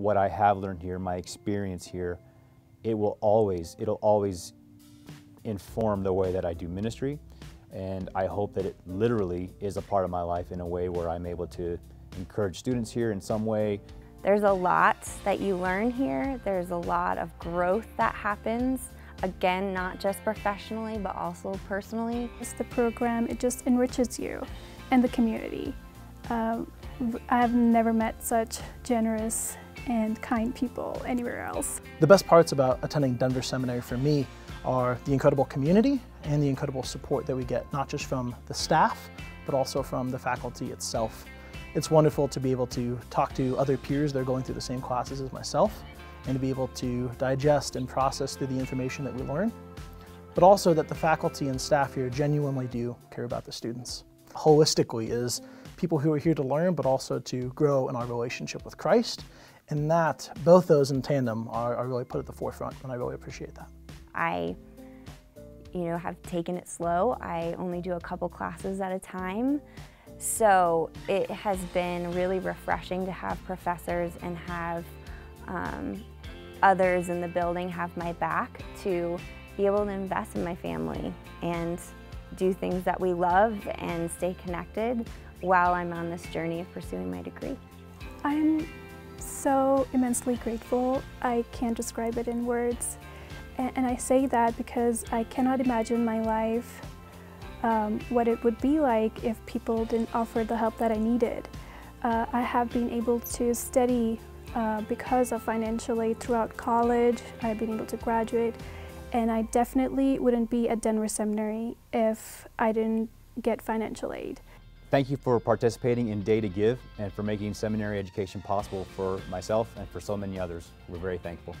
what I have learned here, my experience here, it will always, it'll always inform the way that I do ministry. And I hope that it literally is a part of my life in a way where I'm able to encourage students here in some way. There's a lot that you learn here. There's a lot of growth that happens. Again, not just professionally, but also personally. It's the program, it just enriches you and the community. Um, I've never met such generous and kind people anywhere else. The best parts about attending Denver Seminary for me are the incredible community and the incredible support that we get, not just from the staff, but also from the faculty itself. It's wonderful to be able to talk to other peers that are going through the same classes as myself and to be able to digest and process through the information that we learn, but also that the faculty and staff here genuinely do care about the students. Holistically is people who are here to learn, but also to grow in our relationship with Christ. And that, both those in tandem are, are really put at the forefront, and I really appreciate that. I, you know, have taken it slow. I only do a couple classes at a time. So it has been really refreshing to have professors and have um, others in the building have my back to be able to invest in my family and do things that we love and stay connected while I'm on this journey of pursuing my degree. I'm so immensely grateful. I can't describe it in words. And, I say that because I cannot imagine my life, um, what it would be like if people didn't offer the help that I needed. Uh, I have been able to study uh, because of financial aid throughout college. I've been able to graduate. And I definitely wouldn't be at Denver Seminary if I didn't get financial aid. Thank you for participating in Day to Give and for making seminary education possible for myself and for so many others. We're very thankful.